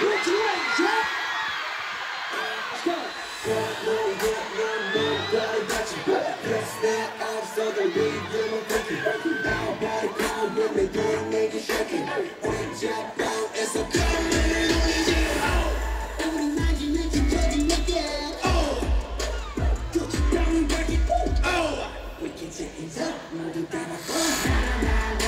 Which way, Jack? Let's. Nobody you. Press that off so body, shaking. Jump out, it's I you're it, down and break. Oh, we can na na na.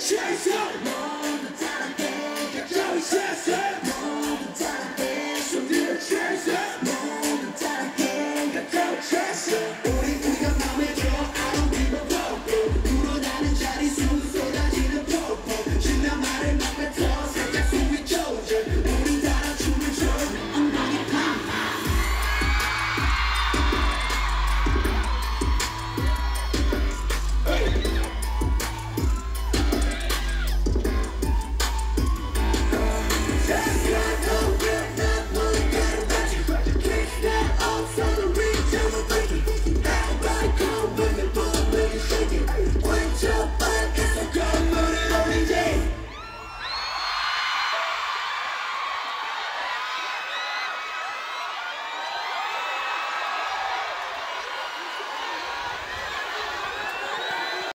chase him. do the